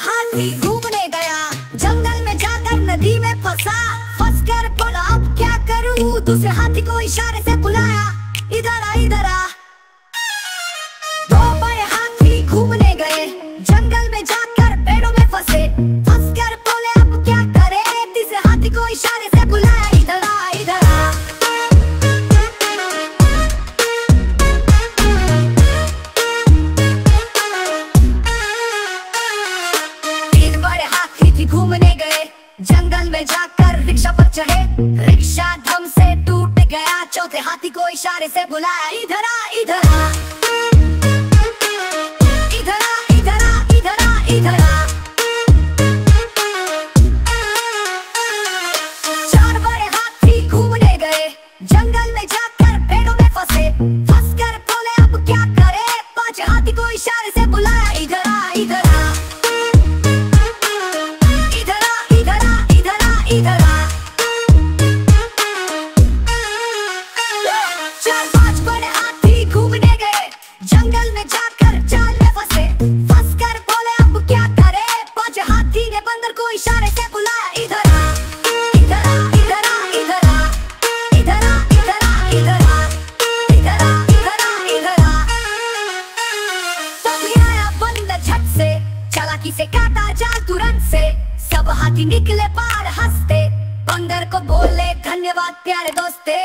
हाथी घूमने गया। जंगल में जाकर नदी में फंसा। फंस कर बोला क्या करूँ? दूसरे हाथी को इशारे से बुलाया। इधर आ इधर आ। घूमने गए। जंगल में जाकर रिक्शा पर चढ़े। रिक्शा धम से टूट गया। चौथे हाथी को इशारे से बुलाया, इधर आ इधर आ। इधर इधर इधर इधर चार बड़े हाथी घूमने गए। जंगल में जाकर चार पाँच हाथी घूमने गए। जंगल में जाकर जाल फंसे फंस। कर बोले, अब क्या करे? पाँच बंदर को इशारे से बुलाया बंदर झट से। चालाकी से काटा जाल तुरंत से। हाथी निकले पार हँसते बंदर को बोले धन्यवाद प्यारे दोस्ते।